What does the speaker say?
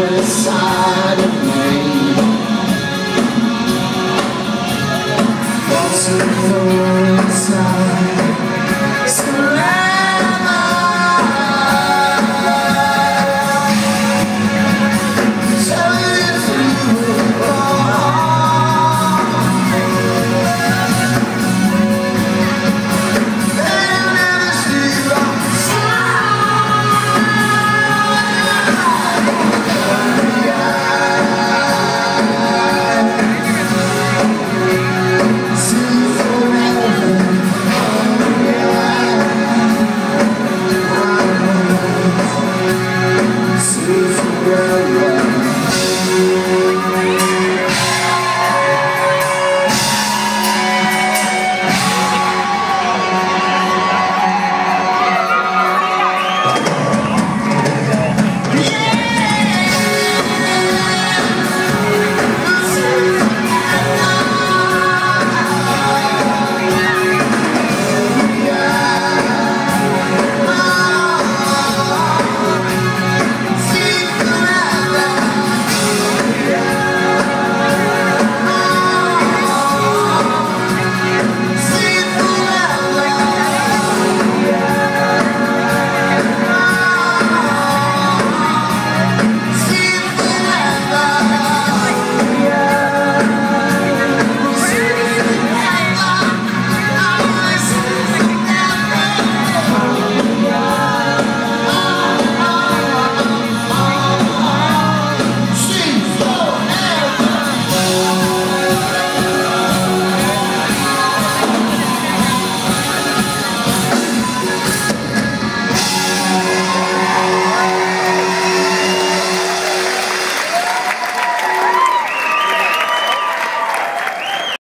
other side of me. Falling through inside.